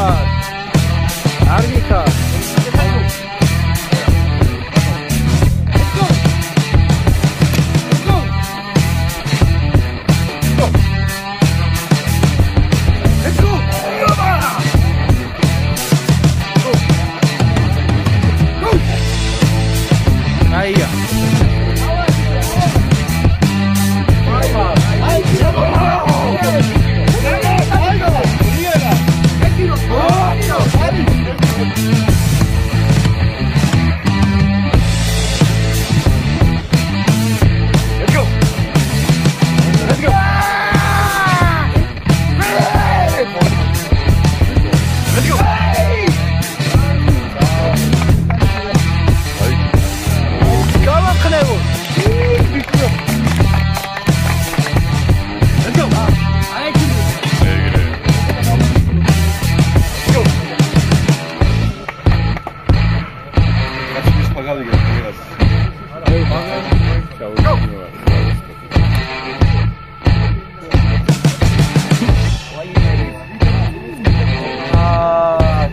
Arvika. Arvika. багажнике сохранилось. Сейчас выяснила.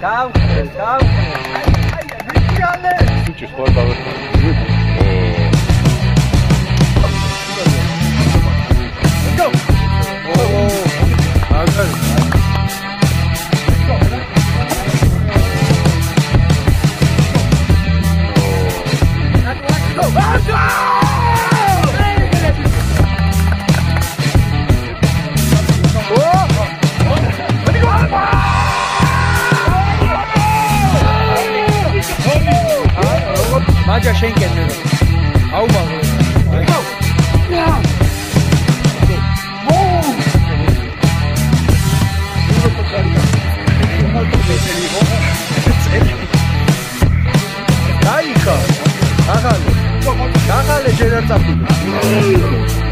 Там, там, там. Сучишь, вот, балышка. Maja Schenken. Auch machen. Daika, Harald. ახალე ჯერ არ წაფიქრე